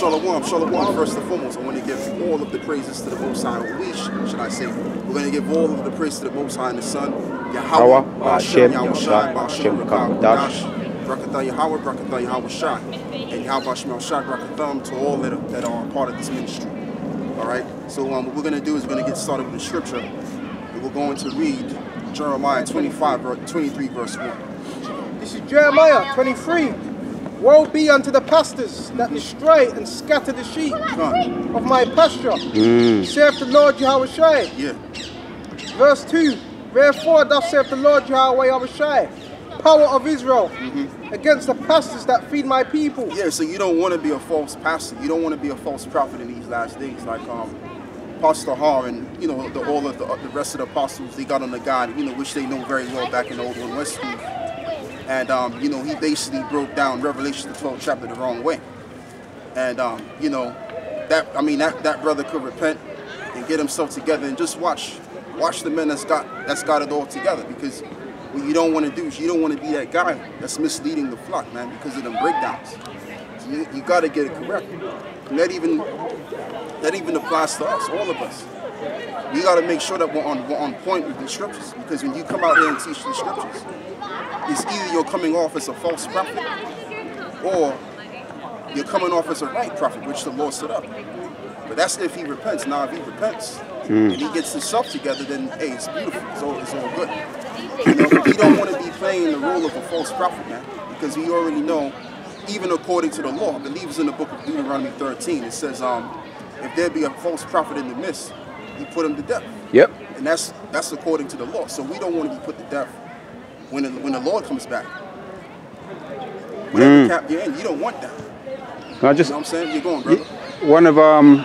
Shalom, shalom. First and foremost, I want to give all of the praises to the Most High. We, should I say, we're going to give all of the praise to the Most High and the Son. Yahweh, Hawa, Ba'ashem, Ba'ashem, Yahawashi, Ba'ashem, Ba'ashem, Rakam, Rakam, Brakatah Yahweh, Brakatah Yahawashi. And Yahweh Shemel Shai, Brakatham to all that are, that are part of this ministry. All right? So um, what we're going to do is we're going to get started with the scripture. And we're going to read Jeremiah 25, 23, verse 1. This is Jeremiah 23. Woe be unto the pastors that mm. destroy and scatter the sheep Come. of my pasture, mm. saith the Lord Yahawashi. Yeah. Verse 2 Therefore, thus saith the Lord Yahweh Yahawashi, power of Israel, mm-hmm. against the pastors that feed my people. Yeah, so you don't want to be a false pastor. You don't want to be a false prophet in these last days. Like um, Pastor Har and you know the, all of the, the rest of the apostles, they got on the God, you know, which they know very well back in the Old One West School. And um, you know, he basically broke down Revelation the 12th chapter the wrong way. And um, you know, that I mean that that brother could repent and get himself together and just watch watch the men that's got that's got it all together because what you don't want to do is you don't want to be that guy that's misleading the flock, man, because of them breakdowns. So you, you got to get it correct. And that even that even applies to us, all of us. We got to make sure that we're on we're on point with the scriptures because when you come out here and teach the scriptures, it's either you're coming off as a false prophet or you're coming off as a right prophet, which the Lord set up. But that's if he repents. Now, if he repents and he gets himself together, then hey, it's beautiful. It's all, it's all good. You know, we don't want to be playing the role of a false prophet, man, because we already know, even according to the law, I believe it's in the book of Deuteronomy 13. It says, um, if there be a false prophet in the midst, he put him to death. Yep. And that's that's according to the law. So we don't want to be put to death when the, when the Lord comes back. Whatever cap you're in, you don't want that. You I just know what I'm saying? You're going, brother. one of um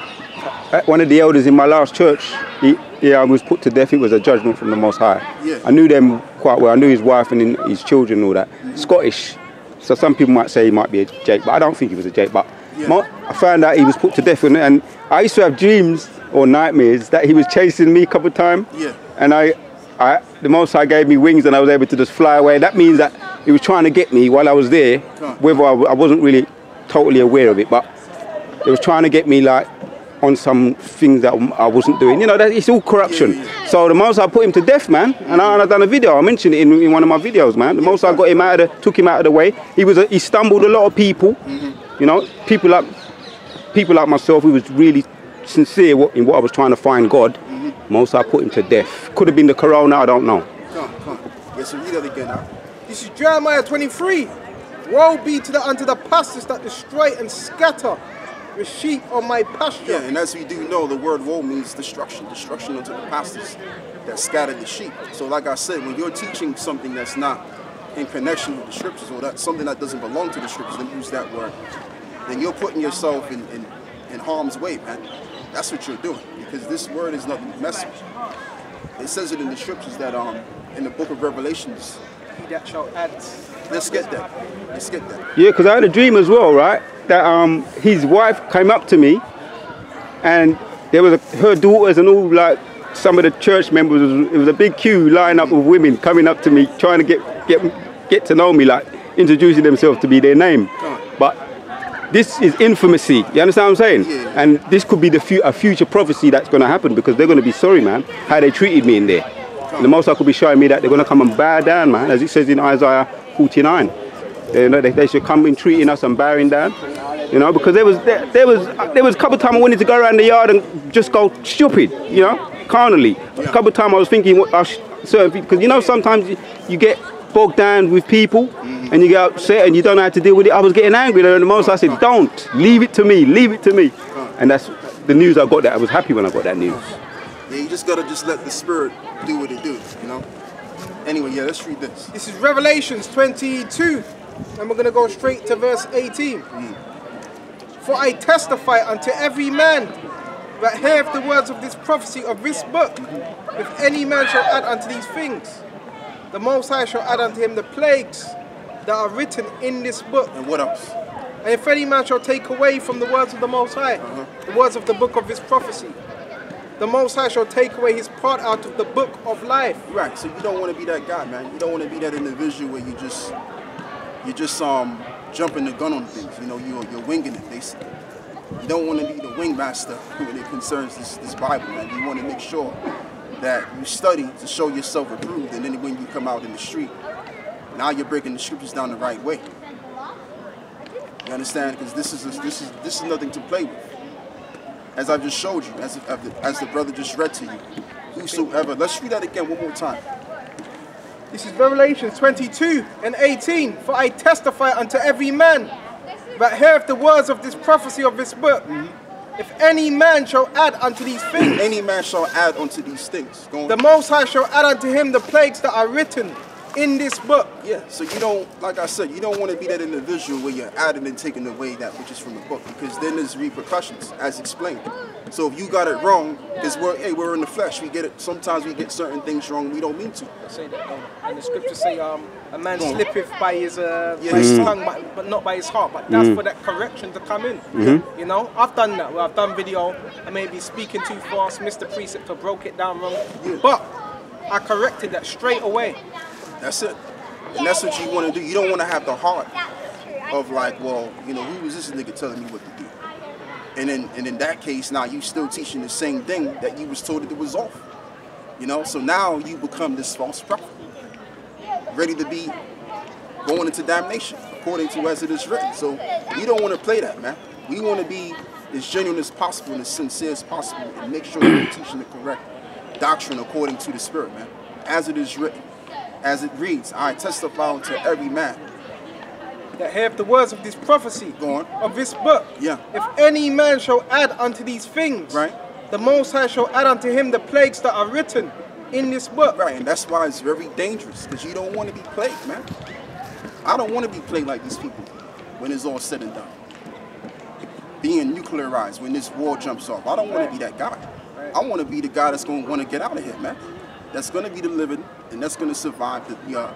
uh, one of the elders in my last church, he, yeah, was put to death. It was a judgment from the Most High. Yeah. I knew them quite well. I knew his wife and his children and all that. Scottish. So some people might say he might be a Jake, but I don't think he was a Jake. But Yeah. mo- I found out he was put to death, and, and I used to have dreams or nightmares that he was chasing me a couple of times. Yeah. And I, I, the Most High gave me wings, and I was able to just fly away. That means that he was trying to get me while I was there, whether I, I wasn't really totally aware of it, but he was trying to get me like on some things that I wasn't doing. You know, that it's all corruption. So the most I put him to death, man, and I, and I done a video. I mentioned it in, in one of my videos, man. The most I got him out of the, took him out of the way. He was, a, he stumbled a lot of people. Mm-hmm. You know, people like people like myself who was really sincere in what I was trying to find God. Most I put him to death. Could have been the corona. I don't know. Come, come. Yes, so read that again now. This is Jeremiah 23. Woe be to the unto the pastors that destroy and scatter the sheep of my pasture. Yeah, and as we do know, the word woe means destruction. Destruction unto the pastors that scatter the sheep. So like I said, when you're teaching something that's not in connection with the scriptures or that something that doesn't belong to the scriptures, then use that word, then you're putting yourself in, in, in harm's way, man. That's what you're doing. Because this word is nothing to mess with. It says it in the scriptures that um in the book of Revelations. He that shall add. Let's get that. Let's get that. Yeah, because I had a dream as well, right? That um, his wife came up to me, and there was a, her daughters and all like some of the church members. It was a big queue lining up with women coming up to me, trying to get get get to know me, like introducing themselves to be their name. But this is infamy. You understand what I'm saying? Yeah. And this could be the fu- a future prophecy that's going to happen because they're going to be sorry, man, how they treated me in there. The most I could be showing me that they're going to come and bow down, man, as it says in Isaiah 49. You know, they, they should come in treating us and bowing down. You know, because there was there, there was there was a couple of times I wanted to go around the yard and just go stupid. You know, carnally. A couple of times I was thinking what I certain people because you know sometimes you, you get bogged down with people and you get upset and you don't know how to deal with it. I was getting angry and the most I said, "Don't leave it to me, leave it to me." And that's the news I got. That I was happy when I got that news. Yeah, you just gotta just let the spirit do what it do, you know? Anyway, yeah, let's read this. This is Revelations 22, and we're going to go straight to verse 18. For I testify unto every man that heareth the words of this prophecy of this book, if any man shall add unto these things, the Most High shall add unto him the plagues that are written in this book. And what else? And if any man shall take away from the words of the Most High, the words of the book of his prophecy, the Most High shall take away his part out of the book of life. Right, so you don't want to be that guy, man. You don't want to be that individual where you just, you just um jumping the gun on things. You know, you're you're winging it, basically. You don't want to be the wingmaster when it concerns this, this Bible, man. You want to make sure that you study to show yourself approved, and then when you come out in the street, now you're breaking the scriptures down the right way. You understand? Because this is a, this is this is nothing to play with. As I just showed you, as as the brother just read to you, whosoever. Let's read that again one more time. This is Revelation 22 and 18. For I testify unto every man that heareth the words of this prophecy of this book. Mm-hmm. If any man shall add unto these things, any man shall add unto these things. The Most High shall add unto him the plagues that are written in this book. Yeah, so you don't, like I said, you don't want to be that individual where you're adding and taking away that which is from the book because then there's repercussions, as explained. So if you got it wrong, because we're, hey, we're in the flesh, we get it, sometimes we get certain things wrong, we don't mean to. say that, um, and the scriptures say, um, a man slippeth by his, uh, yeah. by his tongue, but, but, not by his heart. But that's mm. for that correction to come in. Mm-hmm. You know, I've done that. Where I've done video, I may be speaking too fast, Mr. Preceptor broke it down wrong, yeah. but I corrected that straight away. That's it. And that's what you want to do. You don't want to have the heart of like, well, you know, who was this nigga telling me what to do? And then, and in that case, now you still teaching the same thing that you was told that it was off. You know, so now you become this false prophet, ready to be going into damnation, according to as it is written. So we don't want to play that, man. We want to be as genuine as possible and as sincere as possible and make sure we're teaching the correct doctrine according to the Spirit, man, as it is written as it reads, I testify unto every man. That have the words of this prophecy Go on. of this book. Yeah. If any man shall add unto these things, right. the Most High shall add unto him the plagues that are written in this book. Right, and that's why it's very dangerous, because you don't want to be plagued, man. I don't want to be plagued like these people when it's all said and done. Being nuclearized when this war jumps off. I don't want to be that guy. Right. I want to be the guy that's going to want to get out of here, man that's going to be the living and that's going to survive the uh,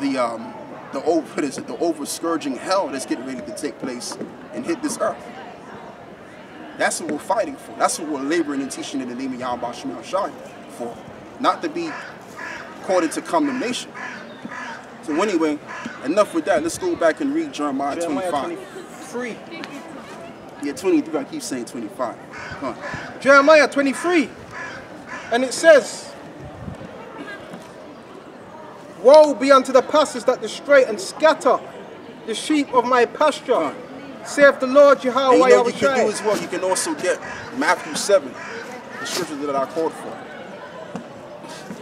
the um, the over what is it the over scourging hell that's getting ready to take place and hit this earth. That's what we're fighting for. That's what we're laboring and teaching in the name of Yahweh Shemel Shai for. Not to be caught into condemnation. So anyway, enough with that. Let's go back and read Jeremiah, Jeremiah 25. 23. Yeah, 23. I keep saying 25. Come on. Jeremiah 23. And it says, Woe be unto the pastors that destroy and scatter the sheep of my pasture. Saith the Lord Jehovah. And you know you can do as well. You can also get Matthew 7, the scripture that I called for.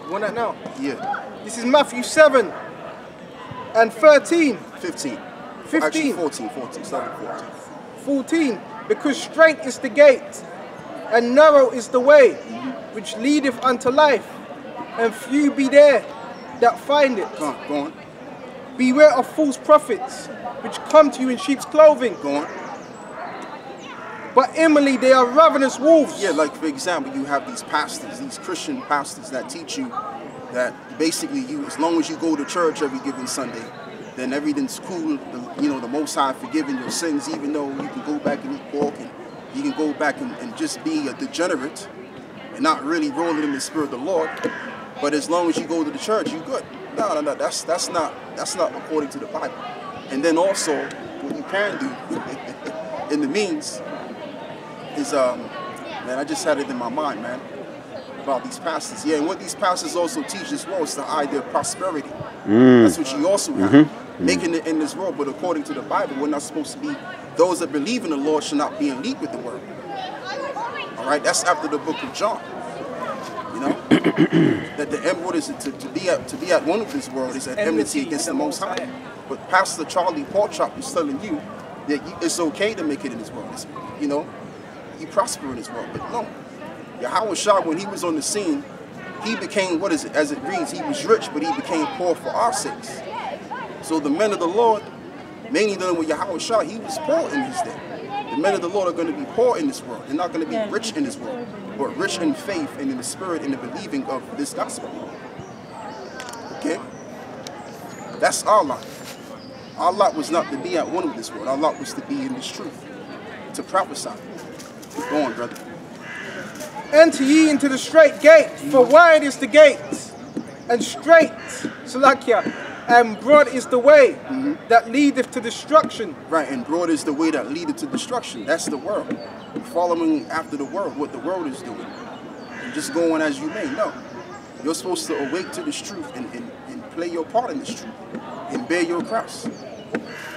You want that now? Yeah. This is Matthew 7 and 13. 15. 15. Actually 14, 14, 14. 14. Because straight is the gate, and narrow is the way, which leadeth unto life, and few be there that find it. Go on, go on. Beware of false prophets, which come to you in sheep's clothing. Go on. But Emily, they are ravenous wolves. Yeah, like for example, you have these pastors, these Christian pastors that teach you that basically you, as long as you go to church every given Sunday, then everything's cool. The, you know, the Most High forgiving your sins, even though you can go back and eat pork and you can go back and, and just be a degenerate and not really rolling in the spirit of the Lord. But as long as you go to the church, you good. No, no, no. That's that's not that's not according to the Bible. And then also, what you can do in the means is, um, man, I just had it in my mind, man, about these pastors. Yeah, and what these pastors also teach as well is the idea of prosperity. Mm. That's what you also have. Mm-hmm. Making it in this world, but according to the Bible, we're not supposed to be, those that believe in the Lord should not be in league with the world. All right, that's after the book of John. You know that the end is to, to be at to be at one with this world is at enmity against the Most High. But Pastor Charlie Porchop is telling you that you, it's okay to make it in this world. It's, you know, you prosper in this world. But no, Yahweh Shah, when he was on the scene, he became what is it? As it reads, he was rich, but he became poor for our sakes. So the men of the Lord, mainly dealing with Yahweh Shah, he was poor in his day. The men of the Lord are going to be poor in this world. They're not going to be rich in this world but rich in faith and in the spirit and the believing of this gospel. Okay? That's our lot. Our lot was not to be at one with this world. Our lot was to be in this truth, to prophesy. Keep going, brother. Enter ye into the straight gate, for wide is the gate, and straight, Salakia, And broad is the way that leadeth to destruction. Right, and broad is the way that leadeth to destruction. That's the world. Following after the world, what the world is doing. And just going as you may. No. You're supposed to awake to this truth and, and, and play your part in this truth. And bear your cross.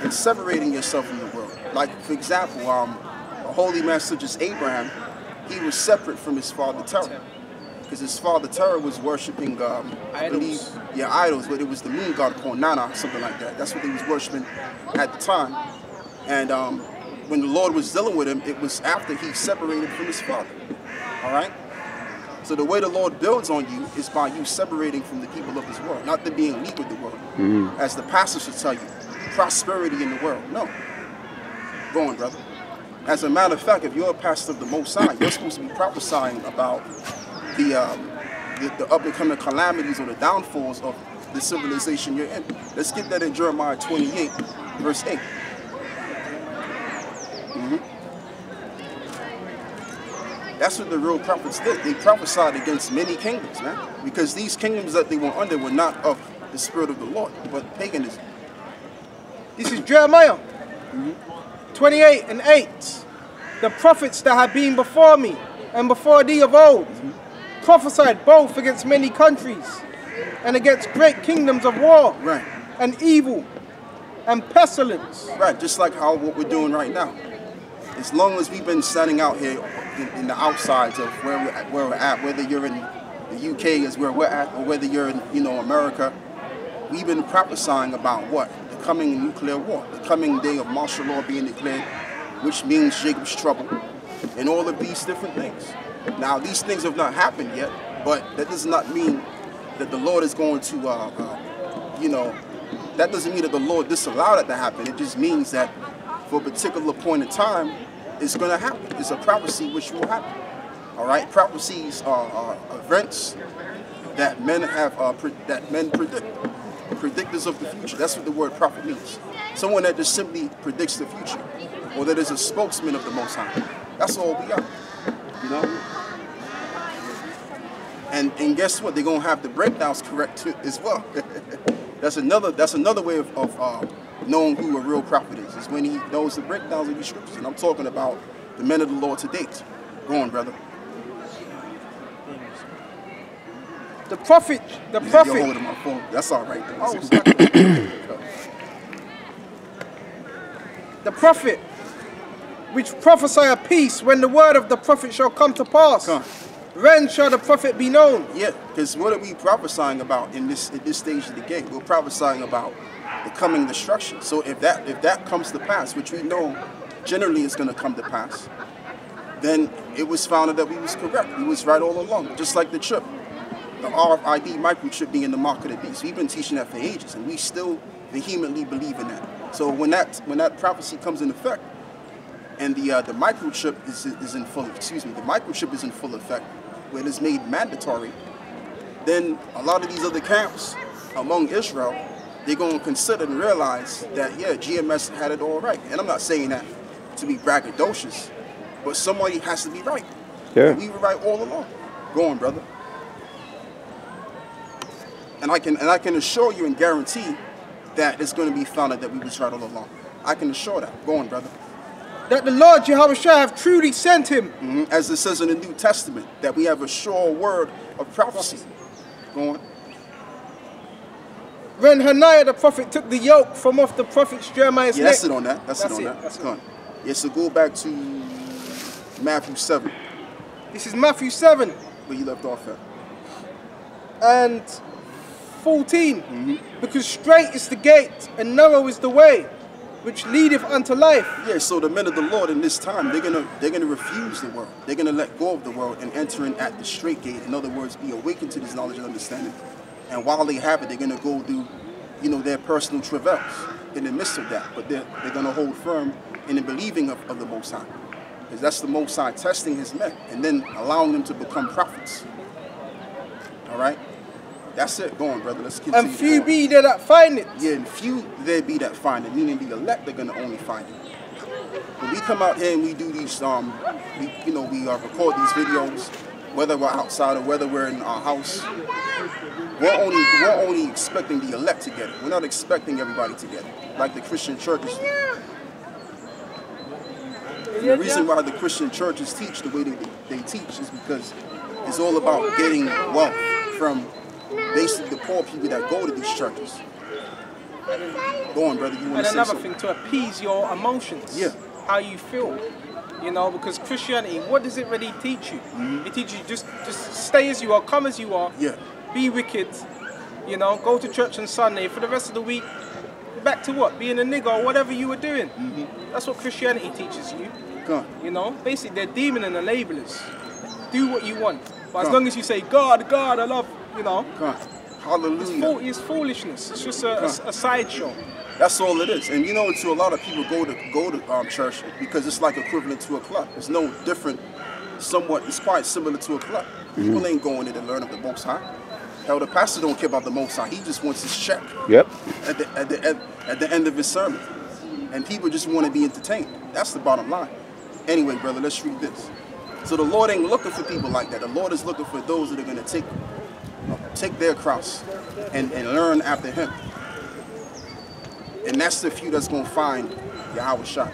And separating yourself from the world. Like, for example, um, a holy man such as Abraham, he was separate from his father Terah. Because his father Terah was worshiping, um, I believe, Idols. yeah, idols, but it was the moon god called Nana, something like that. That's what he was worshiping at the time. And um, when the Lord was dealing with him, it was after he separated from his father. All right? So the way the Lord builds on you is by you separating from the people of this world, not to being league with the world. As the pastor should tell you, prosperity in the world. No. Go on, brother. As a matter of fact, if you're a pastor of the Most High, you're supposed to be prophesying about the, um, the, the up and coming calamities or the downfalls of the civilization you're in. Let's get that in Jeremiah 28, verse 8. Mm-hmm. That's what the real prophets did. They prophesied against many kingdoms, man. Because these kingdoms that they were under were not of the spirit of the Lord, but paganism. This is Jeremiah mm-hmm. 28 and 8. The prophets that have been before me and before thee of old mm-hmm. Prophesied both against many countries and against great kingdoms of war Right. and evil and pestilence. Right, just like how what we're doing right now. As long as we've been standing out here in, in the outsides of where we're, at, where we're at, whether you're in the UK is where we're at, or whether you're in, you know, America, we've been prophesying about what? The coming nuclear war, the coming day of martial law being declared, which means Jacob's trouble, and all of these different things. Now, these things have not happened yet, but that does not mean that the Lord is going to, uh, uh, you know, that doesn't mean that the Lord disallowed it to happen. It just means that for a particular point in time, it's going to happen. It's a prophecy which will happen. All right, prophecies are, are events that men have uh, that men predict, predictors of the future. That's what the word prophet means. Someone that just simply predicts the future, or that is a spokesman of the Most High. That's all we are. You know. And and guess what? They're gonna have the breakdowns correct too, as well. that's another that's another way of, of uh, knowing who a real prophet is. Is when he knows the breakdowns of these scriptures. And I'm talking about the men of the Lord to date. Go on, brother. The prophet, the You're prophet, holding my phone. That's all right. Oh, That's the prophet, which prophesy a peace when the word of the prophet shall come to pass. Come. Then shall the prophet be known. Yeah, because what are we prophesying about in this in this stage of the game? We're prophesying about the coming destruction. So if that if that comes to pass, which we know generally is going to come to pass, then it was found that we was correct. We was right all along. Just like the chip, the RFID microchip being in the mark of the beast. We've been teaching that for ages, and we still vehemently believe in that. So when that when that prophecy comes in effect, and the uh, the microchip is, is in full excuse me the microchip is in full effect when it's made mandatory then a lot of these other camps among Israel they're going to consider and realize that yeah GMS had it all right. And I'm not saying that to be braggadocious but somebody has to be right. Yeah. we were right all along. Go on brother. And I can and I can assure you and guarantee that it's going to be found out that we was right all along. I can assure that. Go on brother That the Lord Jehovah shall have truly sent him. Mhm. As it says in the New Testament, that we have a sure word of prophecy. Go on. When Hananiah the prophet took the yoke from off the prophet's Jeremiah's Yeah, neck. that's it on that. That's, That's it on it, that. that's it. Go on. Yeah, so go back to Matthew 7, This is Matthew 7 where you left off at. and 14. Mm-hmm. Because straight is the gate and narrow is the way which leadeth unto life. Yeah, so the men of the Lord in this time, they're gonna they're gonna refuse the world. They're gonna let go of the world and enter in at the straight gate. In other words, be awakened to this knowledge and understanding. And while they have it, they're gonna go do, you know, their personal travails in the midst of that. But they're they're gonna hold firm in the believing of, of the Most High. Because that's the Most High testing his men and then allowing them to become prophets. All right? That's it. Go on, brother. Let's continue. And few on. be there that find it. Yeah, and few there be that find it, meaning the elect are gonna only find it. When we come out here and we do these, um, we, you know, we uh, record these videos, whether we're outside or whether we're in our house, we're only we're only expecting the elect to get it. We're not expecting everybody to get it, like the Christian churches. do. And the reason why the Christian churches teach the way they, they teach is because it's all about getting wealth from basically the poor people that go to these churches. Go on, brother. You want And to say another thing, to appease your emotions. Yeah. How you feel. You know, because Christianity, what does it really teach you? It teaches you just just stay as you are, come as you are. Yeah. Be wicked. You know, go to church on Sunday. For the rest of the week, back to what? Being a nigger or whatever you were doing. Mm-hmm. That's what Christianity teaches you. Go on. You know, basically they're demon and the labelers. Do what you want. But as long as you say, God, God, I love, you know, Go on. it's, Hallelujah. fool, it's foolishness. It's just a, a, a sideshow. That's all it is. And you know, to a lot of people go to go to um, church because it's like equivalent to a club. It's no different. Somewhat, it's quite similar to a club. People ain't going there to learn of the Most High. Hell, the pastor don't care about the Most High. He just wants his check Yep. at the at the at, at the end of his sermon, and people just want to be entertained. That's the bottom line. Anyway, brother, let's read this. So the Lord ain't looking for people like that. The Lord is looking for those that are going to take take their cross and, and learn after Him. And that's the few that's going to find Yahweh Shah.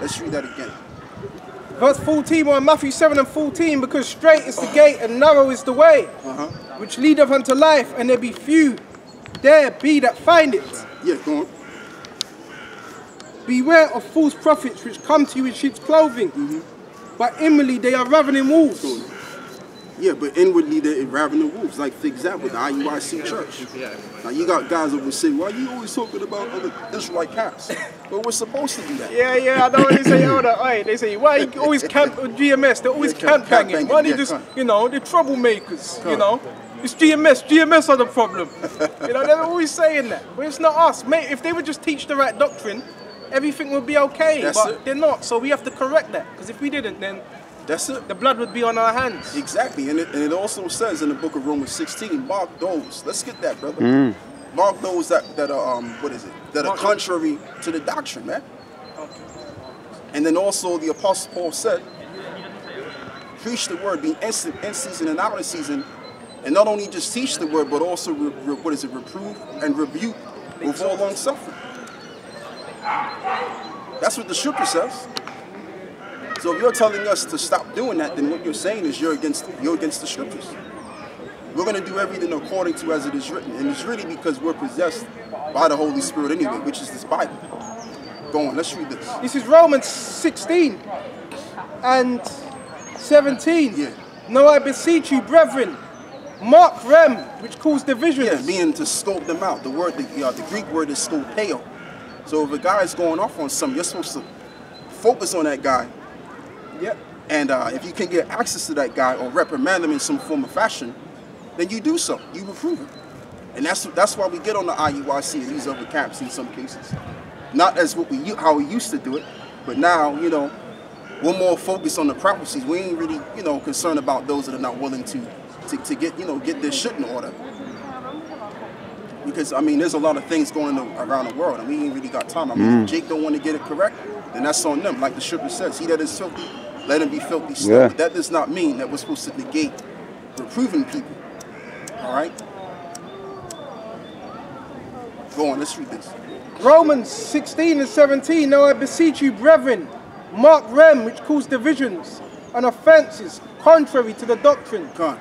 Let's read that again. Verse 14 or Matthew 7 and 14, because straight is the gate and narrow is the way, Uh-huh. which leadeth unto life, and there be few there be that find it. Yeah, go on. Beware of false prophets which come to you in sheep's clothing, Mm-hmm. but inwardly they are ravening wolves. Yeah, but inwardly they're ravening the wolves. Like, for example, the IUIC church. Now, you got guys that will say, why you always talking about other Israelite camps? Well, we're supposed to do that. Yeah, yeah, I know what they say, on, oi, they say, why you always camp with GMS? They're always Yeah, camp camp- banging. banging, Why they yeah, just, you know, they're troublemakers, you know? It's GMS, GMS are the problem. you know, they're always saying that. But it's not us. Mate, if they would just teach the right doctrine, everything would be okay. That's but it. they're not, so we have to correct that. Because if we didn't, then That's it. the blood would be on our hands. Exactly, and it, and it also says in the book of Romans 16, mark those. Let's get that, brother. Mark those that, that are um, what is it? That are Mark- contrary to the doctrine, man. And then also the apostle Paul said, preach the word, be instant in season and out of season, and not only just teach the word, but also re- re- what is it? Reprove and rebuke with all long suffering. That's what the scripture says. So if you're telling us to stop doing that, then what you're saying is you're against you're against the scriptures. We're going to do everything according to as it is written, and it's really because we're possessed by the Holy Spirit anyway, which is this Bible. Go on, let's read this. This is Romans 16 and 17. Yeah. No, I beseech you, brethren, mark them which cause divisions. Yeah, meaning to scope them out. The word, the, uh, the Greek word is scopeo. So if a guy is going off on something, you're supposed to focus on that guy, Yep. and uh, if you can get access to that guy or reprimand him in some form or fashion, then you do so. You reprove him, and that's that's why we get on the IUIC and these other camps in some cases. Not as what we how we used to do it, but now you know we're more focused on the prophecies. We ain't really you know concerned about those that are not willing to to, to get you know get their shit in order. Because I mean, there's a lot of things going around the world, and we ain't really got time. I mean, if Jake don't want to get it correct, then that's on them. Like the scripture says, "He that is filthy, let him be filthy still." Yeah. But that does not mean that we're supposed to negate reproving people. All right. Go on. Let's read this. Romans 16 and 17. Now I beseech you, brethren, mark rem, which cause divisions and offences contrary to the doctrine, Come on.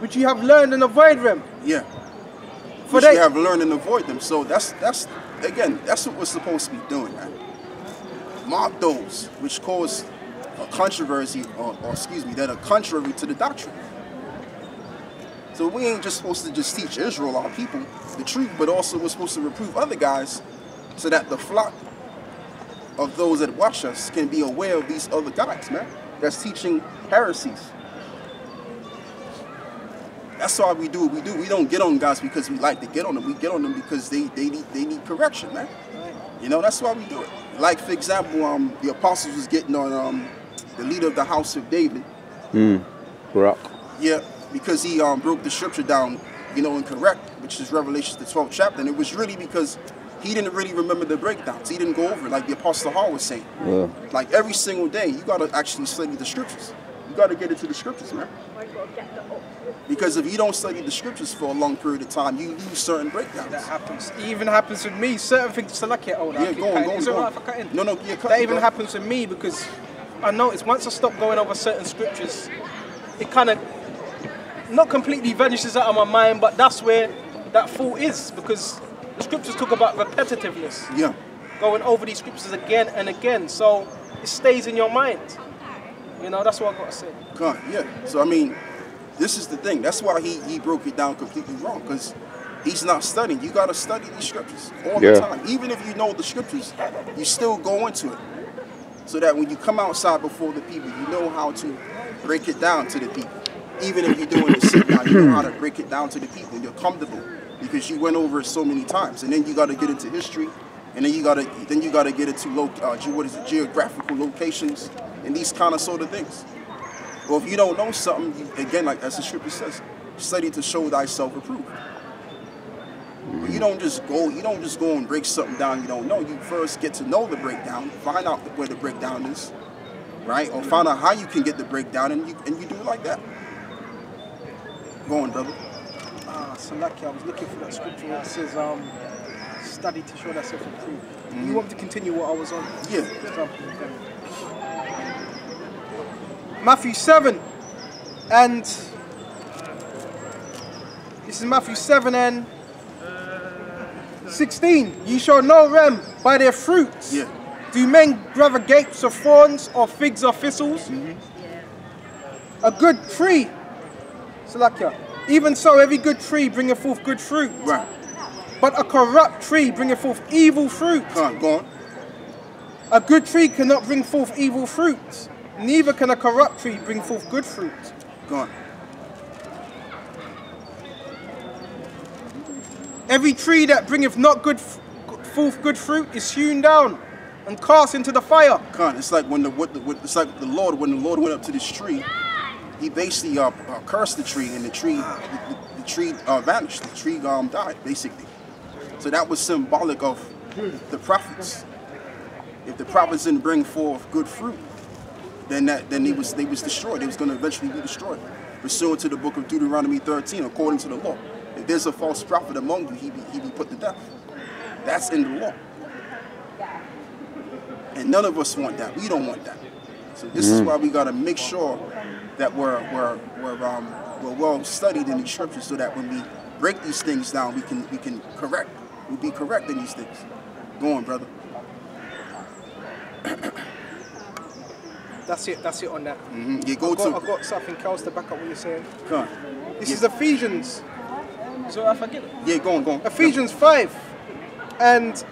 which you have learned and avoid them. Yeah. For Which they, we have learned and avoid them. So that's that's again that's what we're supposed to be doing, man. Mark those which cause a controversy, or, or excuse me, that are contrary to the doctrine. So we ain't just supposed to just teach Israel, our people, the truth, but also we're supposed to reprove other guys, so that the flock of those that watch us can be aware of these other guys, man. That's teaching heresies. That's why we do what we do. We don't get on guys because we like to get on them. We get on them because they, they need they need correction, man. You know, that's why we do it. Like for example, um, the apostles was getting on um, the leader of the house of David. Barak. Yeah, because he um, broke the scripture down, you know, incorrect, which is Revelation the 12th chapter. And it was really because he didn't really remember the breakdowns. He didn't go over it like the Apostle Hall was saying. Yeah. Like every single day, you gotta actually study the scriptures. You got to get into the scriptures, man. Because if you don't study the scriptures for a long period of time, you lose certain breakdowns. That happens. It even happens with me. Certain things to like it. Oh, Yeah, go on, go on, Is it go on. right if I cut in? No, no, yeah, cut That in, even bro. happens with me because I noticed once I stop going over certain scriptures, it kind of not completely vanishes out of my mind, but that's where that fault is because the scriptures talk about repetitiveness, Yeah. going over these scriptures again and again, so it stays in your mind. You know, that's what I gotta say. God, yeah. So I mean, this is the thing. That's why he, he broke it down completely wrong because he's not studying. You got to study these scriptures all Yeah. the time. Even if you know the scriptures, you still go into it so that when you come outside before the people, you know how to break it down to the people. Even if you're doing it sit down, you know how to break it down to the people. You're comfortable because you went over it so many times, and then you got to get into history, and then you got to then you got to get into lo- uh, what is it, geographical locations and these kind of sort of things. Well, if you don't know something, you, again, like as the scripture says, study to show thyself approved. You don't just go. You don't just go and break something down you don't know. You first get to know the breakdown, find out where the breakdown is, right? Or find out how you can get the breakdown, and you and you do it like that. Go on, brother. Ah, so lucky I was looking for that scripture that says, um, study to show thyself approved. You want me to continue what I was on? Yeah. Let's jump in there. Matthew 7 and this is Matthew 7 and 16. Ye shall know them by their fruits. Yeah. Do men gather grapes of thorns or figs of thistles? Mm-hmm. A good tree. Salakia. Even so, every good tree bringeth forth good fruit. Right. But a corrupt tree bringeth forth evil fruit. Come on, go on. A good tree cannot bring forth evil fruit, neither can a corrupt tree bring forth good fruit. Go on. Every tree that bringeth not good forth good fruit is hewn down and cast into the fire. Come on. It's like when the what the what, it's like the Lord when the Lord went up to this tree, he basically uh, uh, cursed the tree, and the tree the, the, the tree uh, vanished. The tree um died basically. So that was symbolic of the prophets. If the prophets didn't bring forth good fruit, then that then they was they was destroyed. They was going to eventually be destroyed, pursuant to the book of Deuteronomy 13, according to the law. If there's a false prophet among you, he be he be put to death. That's in the law. And none of us want that. We don't want that. So this is why we got to make sure that we're we're we're um we're well studied in these scriptures, so that when we break these things down, we can we can correct. We'll be correct in these things. Go on, brother. That's it, that's it on that. Mhm. You go I've, got, to I've got something else to back up what you're saying. come on. This Yeah. is Ephesians. So I forget it. Yeah, go on, go on. Ephesians 5 and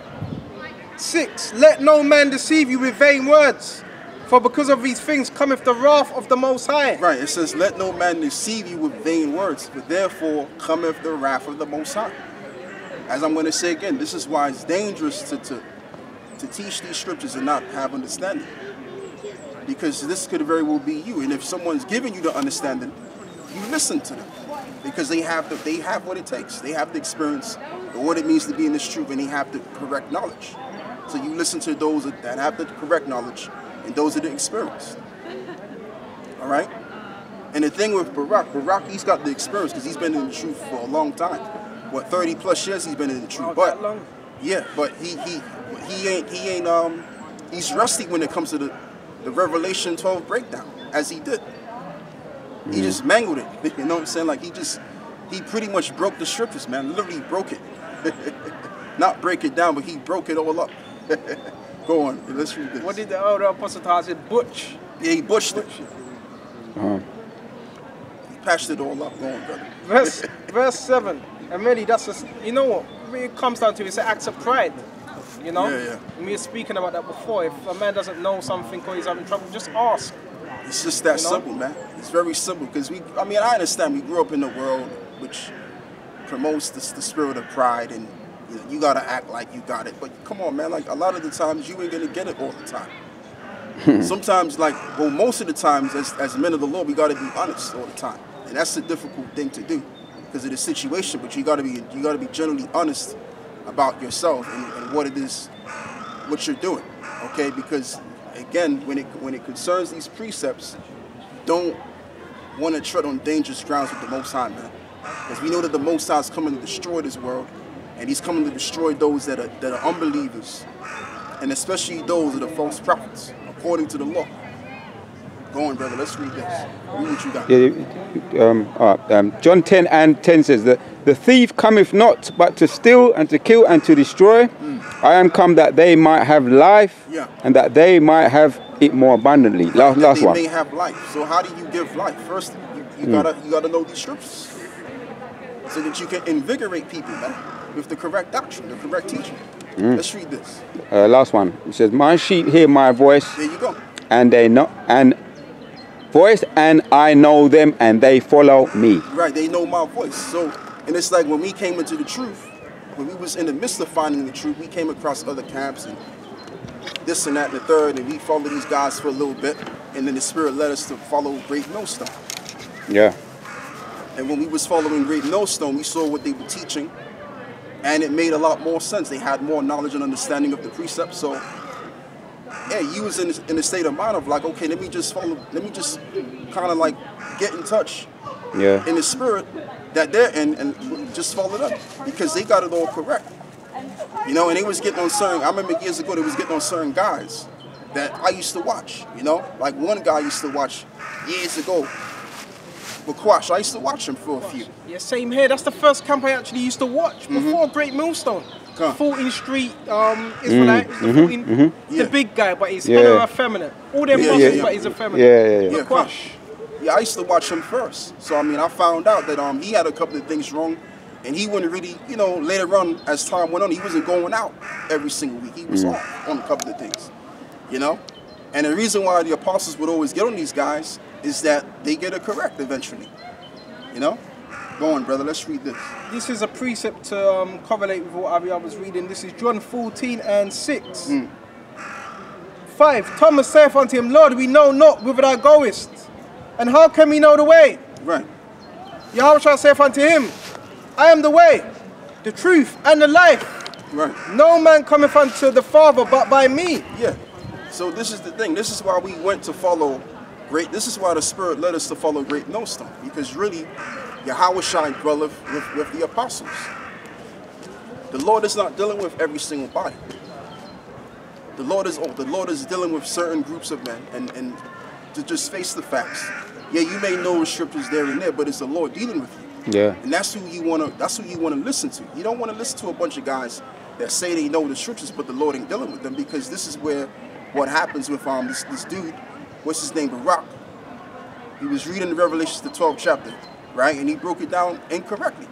6. Let no man deceive you with vain words, for because of these things cometh the wrath of the Most High. Right, it says, Let no man deceive you with vain words, for therefore cometh the wrath of the Most High. As I'm going to say again, this is why it's dangerous to, to, to teach these scriptures and not have understanding. Because this could very well be you. And if someone's giving you the understanding, you listen to them. Because they have the, they have what it takes. They have the experience, what it means to be in this truth, and they have the correct knowledge. So you listen to those that that have the correct knowledge and those that are experienced. All right? And the thing with Barack, Barack, he's got the experience because he's been in the truth for a long time. What, 30 plus years he's been in the truth. Oh, but that long? yeah, but he he he ain't he ain't um he's rusty when it comes to the the Revelation 12 breakdown, as he did. He just mangled it. You know what I'm saying? Like he just he pretty much broke the scriptures, man. Literally broke it. Not break it down, but he broke it all up. Go on, let's read this. What did the elder apostle Paul say? Butch. yeah, he bushed it. Butch. Uh, He patched it all up. Go on, brother. Verse, verse 7. And really, that's just, you know what? It comes down to it's an act of pride. You know? Yeah, yeah. We were speaking about that before. If a man doesn't know something or he's having trouble, just ask. It's just that You know? simple, man. It's very simple because we, I mean, I understand we grew up in a world which promotes the, the spirit of pride and you, know, you gotta act like you got it. But come on, man, like a lot of the times you ain't gonna get it all the time. Hmm. Sometimes, like, well, most of the times as, as men of the Lord, we gotta be honest all the time. And that's a difficult thing to do because of the situation, but you gotta be, you gotta be generally honest about yourself and, and what it is, what you're doing, okay? Because again, when it when it concerns these precepts, don't want to tread on dangerous grounds with the Most High, man. Because we know that the Most High is coming to destroy this world, and He's coming to destroy those that are that are unbelievers, and especially those that are false prophets, according to the law. Go on, brother. Let's read this. Read what you got. Yeah, um, right, um, John 10 and 10 says that the thief cometh not but to steal and to kill and to destroy. I am come that they might have life Yeah. and that they might have it more abundantly. Last, that last they one. may have life. So how do you give life? First, you, you Hmm. gotta you gotta know these scriptures, so that you can invigorate people, man, with the correct doctrine, the correct teaching. Hmm. Let's read this. Uh, last one. It says, My sheep hear my voice There you go. and they know and voice and I know them and they follow me. Right, they know my voice. So, and it's like when we came into the truth, when we was in the midst of finding the truth, we came across other camps and this and that and the third, and we followed these guys for a little bit, and then the Spirit led us to follow Great Millstone. Yeah. And when we was following Great Millstone, we saw what they were teaching, and it made a lot more sense. They had more knowledge and understanding of the precepts. So, yeah, you was in this, in a state of mind of like, okay, let me just follow, let me just kind of like get in touch Yeah. in the spirit that they're in and just follow it up because they got it all correct. You know, and they was getting on certain. I remember years ago they was getting on certain guys that I used to watch. You know, like one guy I used to watch years ago. Quash, I used to watch him for a few. Yeah, same here. That's the first camp I actually used to watch mm-hmm. before Great Millstone. Mm-hmm. 14th Street um, Israelite, Mm, the, mm-hmm, 14 Yeah. the big guy, but he's Yeah. hella effeminate. All them Yeah, muscles, but he's effeminate. Yeah, yeah, yeah. Yeah. Yeah, I used to watch him first. So I mean, I found out that um he had a couple of things wrong, and he wouldn't really, you know, later on as time went on, he wasn't going out every single week. He was off on a couple of things, you know. And the reason why the apostles would always get on these guys is that they get it correct eventually, you know. Go on, brother. Let's read this. This is a precept to um, correlate with what Avi was reading. This is John 14 and 6. Hmm. 5. Thomas saith unto him, Lord, we know not whither thou goest, and how can we know the way? Right. Yahweh saith unto him, I am the way, the truth, and the life. Right. No man cometh unto the Father but by me. Yeah. So this is the thing. This is why we went to follow great. This is why the Spirit led us to follow Great Millstone. Because really, Yahweh shine dwelleth with, with the apostles. The Lord is not dealing with every single body. The Lord is oh, the Lord is dealing with certain groups of men and, and to just face the facts. Yeah, you may know the scriptures there and there, but it's the Lord dealing with you. Yeah. And that's who you wanna that's who you wanna listen to. You don't wanna listen to a bunch of guys that say they know the scriptures, but the Lord ain't dealing with them because this is where what happens with um this, this dude, what's his name, Barak. He was reading the Revelations, the 12th chapter, right? And he broke it down incorrectly.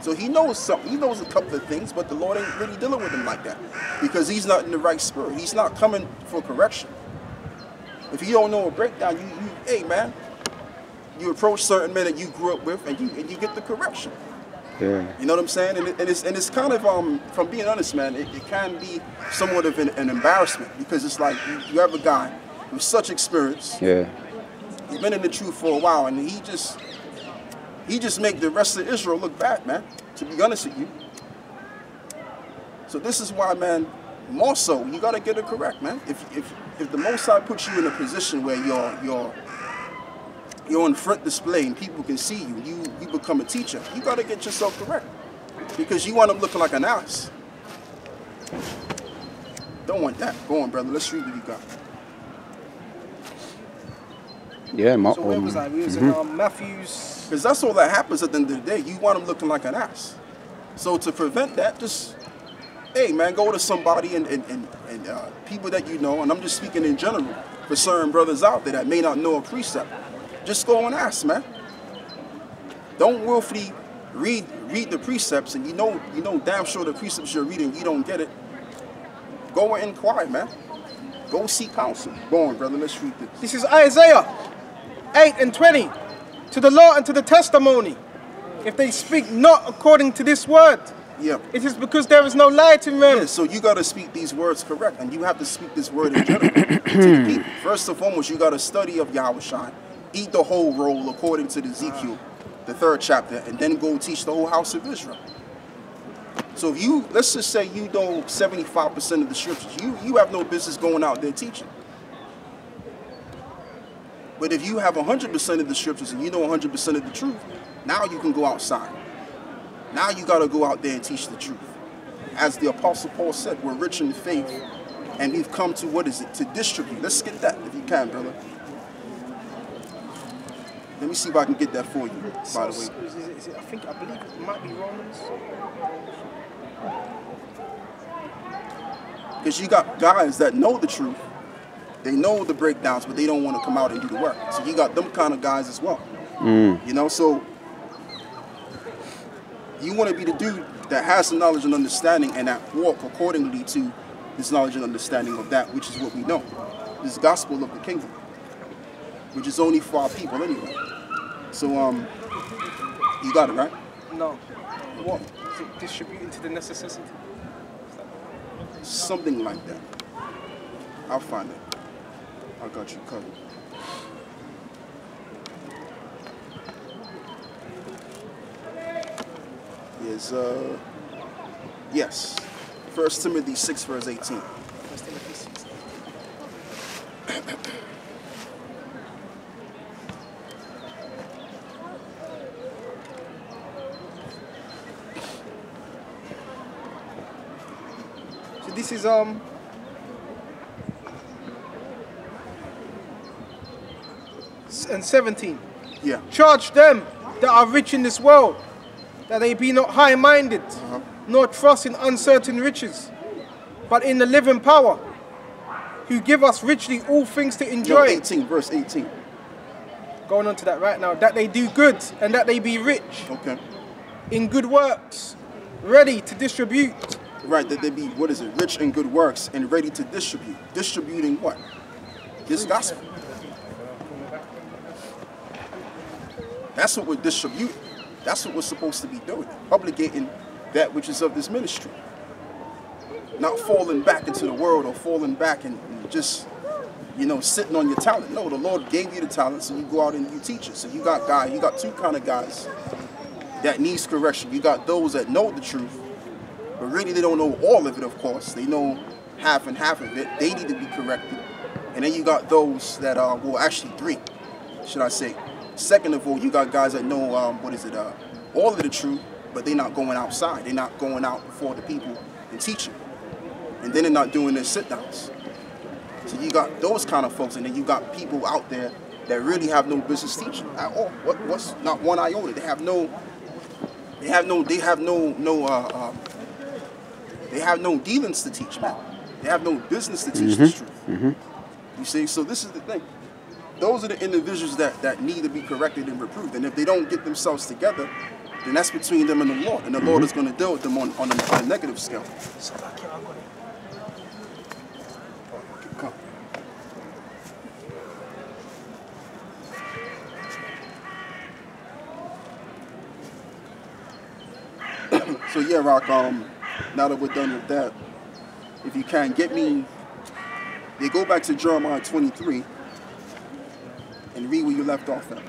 So he knows something, he knows a couple of things, but the Lord ain't really dealing with him like that. Because he's not in the right spirit. He's not coming for correction. If you don't know a breakdown, you, you hey man, you approach certain men that you grew up with and you and you get the correction. Yeah. You know what I'm saying? And, it, and it's and it's kind of um from being honest, man, it, it can be somewhat of an, an embarrassment because it's like you, you have a guy with such experience, Yeah. he's been in the truth for a while, and he just he just make the rest of Israel look bad, man. To be honest with you. So this is why, man, more so you gotta get it correct, man. If if if the Most High puts you in a position where you're you're you're on front display and people can see you, you you become a teacher. You gotta get yourself correct because you want them looking like an ass. Don't want that. Go on, brother. Let's read what you got. Yeah. My, So where um, was I? We was in um, Matthew's. Because that's all that happens at the end of the day. You want them looking like an ass. So to prevent that, just, hey man, go to somebody and, and, and, and uh, people that you know, and I'm just speaking in general for certain brothers out there that may not know a precept. Just go and ask, man. Don't willfully read read the precepts and you know you know damn sure the precepts you're reading you don't get it. Go and inquire, man. Go seek counsel. Go on, brother. Let's read this. This is Isaiah 8 and 20. To the law and to the testimony. If they speak not according to this word, Yeah. it is because there is no light in them. Yeah, so you got to speak these words correct, and you have to speak this word in general to the people. First and foremost, you got to study of Yahweh eat the whole roll according to the Ezekiel, the third chapter, and then go teach the whole house of Israel. So if you, let's just say you know 75% of the scriptures, you, you have no business going out there teaching. But if you have 100% of the scriptures and you know 100% of the truth, now you can go outside. Now you got to go out there and teach the truth. As the Apostle Paul said, we're rich in faith and we've come to, what is it, to distribute. Let's get that if you can, brother. Let me see if I can get that for you, by the way. Is it, is it, I think, I believe it might be Romans. Because you got guys that know the truth, they know the breakdowns, but they don't want to come out and do the work. So you got them kind of guys as well. You know, so you want to be the dude that has the knowledge and understanding and that walk accordingly to this knowledge and understanding of that which is what we know. This gospel of the kingdom, which is only for our people anyway. So um, you got it right. No. What? Is it distributing to the necessity? Something like that. I'll find it. I got you covered. Is uh yes. First Timothy six verse eighteen. First Timothy six. So this is um and 17. Yeah. Charge them that are rich in this world, that they be not high minded, uh-huh. nor trust in uncertain riches, but in the living power, who give us richly all things to enjoy. 18, verse 18. Going on to that right now, that they do good and that they be rich Okay. in good works, ready to distribute. Right, that they be, what is it, rich in good works and ready to distribute. Distributing what? This gospel. That's what we're distributing. That's what we're supposed to be doing. Publicating that which is of this ministry. Not falling back into the world or falling back and and just, you know, sitting on your talent. No, the Lord gave you the talent, so you go out and you teach it. So you got guys, you got two kind of guys that needs correction. You got those that know the truth, but really they don't know all of it, of course. They know half and half of it. They need to be corrected. And then you got those that are, well, actually three, should I say. Second of all, you got guys that know, um, what is it, uh, all of the truth, but they're not going outside. They're not going out before the people and teaching. And then they're not doing their sit downs. So you got those kind of folks, and then you got people out there that really have no business teaching at all. What, what's not one iota? They have no, they have no, they have no, no, uh, um, they have no dealings to teach, man. They have no business to teach this truth. You see, so this is the thing. Those are the individuals that, that need to be corrected and reproved. And if they don't get themselves together, then that's between them and the Lord. And the Lord is going to deal with them on, on, a, on a negative scale. Come. so yeah, Rock, um, now that we're done with that, if you can, get me, they go back to Jeremiah 23 and read where you left off at.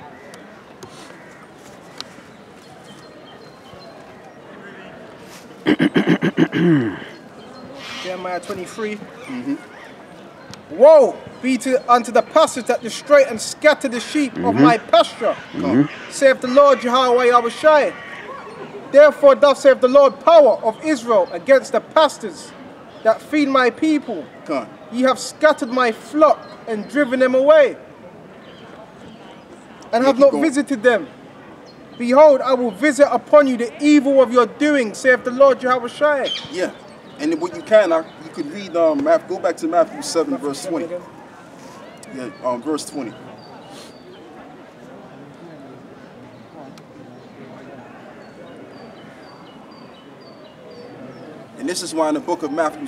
Jeremiah 23. Mm-hmm. Woe be to unto the pastors that destroy and scatter the sheep of mm-hmm. my pasture, mm-hmm. saith the Lord Yahawah Yahawashi. Therefore thus saith the Lord power of Israel against the pastors that feed my people. Ye have scattered my flock and driven them away, and have not going. visited them. Behold, I will visit upon you the evil of your doing, saith the Lord Yahawashi. Yeah. And what you can, uh, you could read, um, Matthew, go back to Matthew 7, verse 20. Yeah, um, verse 20. And this is why in the book of Matthew